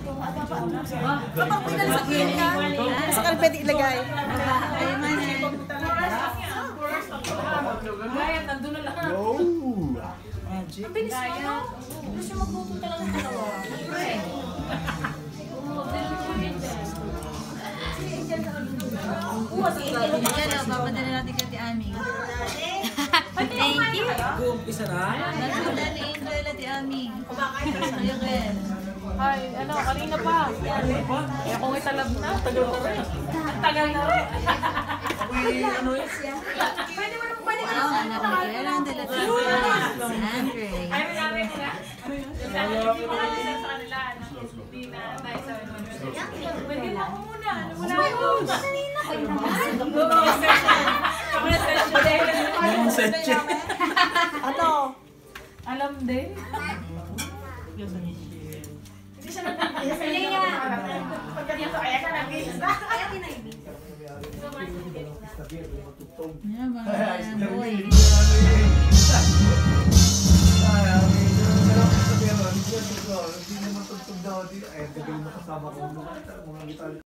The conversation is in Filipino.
Kapag pinalisakyan ka, sa kalpet ilagay. Gaya, nandun na lang. No! Ang bilis mo, no? Gusto siya magluto talaga ng dalawa. Yan o, papadala natin kay Ate Ami. Thank you. Umpisa na. Nagpunta ni Angel Ate Ami. Sa'yo, Ken. Ay, ano, kanina pa. Eh, kung italab na, tagal na rin. Tagal na rin. ano eh? Pwede mo naman pwede Oo, anak ni Kuya Randall at si Andre. Ay, may namin nila. Yung mga nila sa kanila, ano, hindi na tayo sa Pwede mo ako muna. Ano ako? Na session. Yung. Ano? Alam din. Yan, mga boy. Hindi naman tugtog daw. Ay, gabi mo kasama ko. Mga